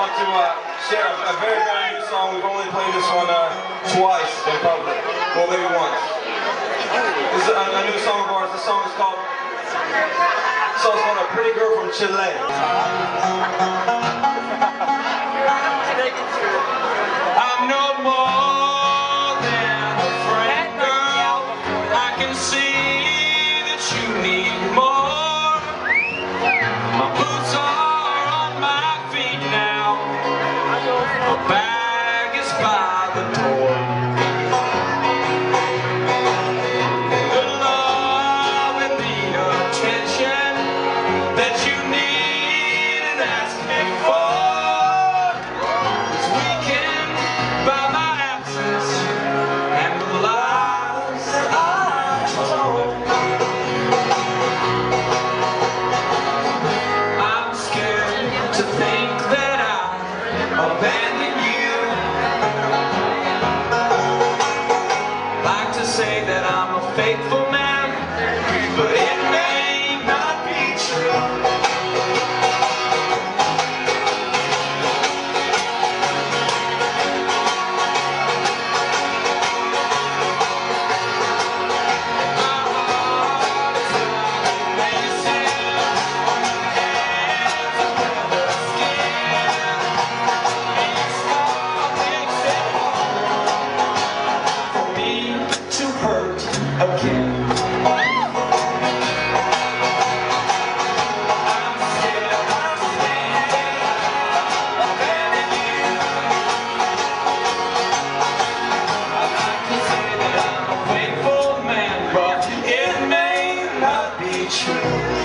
want to uh, share a, very, very new song. We've only played this one uh, twice in public. Well, maybe once. This is a, a new song of ours. The song is called, the song is called A Pretty Girl from Chile. say that I'm a faithful show.